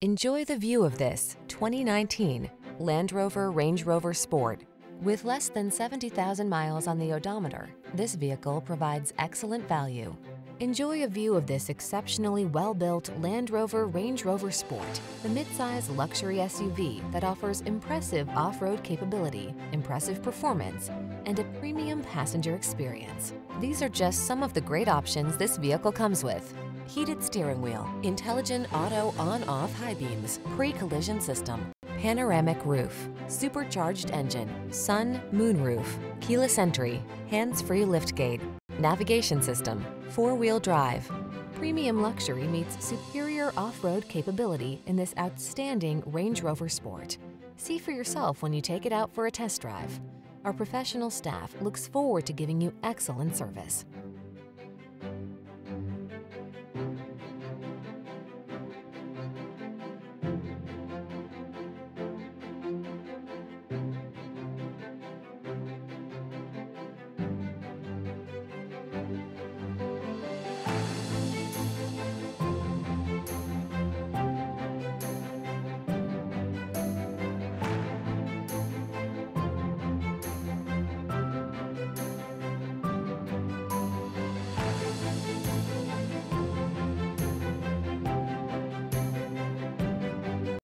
Enjoy the view of this 2019 Land Rover Range Rover Sport. With less than 70,000 miles on the odometer, this vehicle provides excellent value. Enjoy a view of this exceptionally well-built Land Rover Range Rover Sport, the midsize luxury SUV that offers impressive off-road capability, impressive performance, and a premium passenger experience. These are just some of the great options this vehicle comes with heated steering wheel, intelligent auto on-off high beams, pre-collision system, panoramic roof, supercharged engine, sun, moon roof, keyless entry, hands-free liftgate, navigation system, four-wheel drive. Premium luxury meets superior off-road capability in this outstanding Range Rover Sport. See for yourself when you take it out for a test drive. Our professional staff looks forward to giving you excellent service.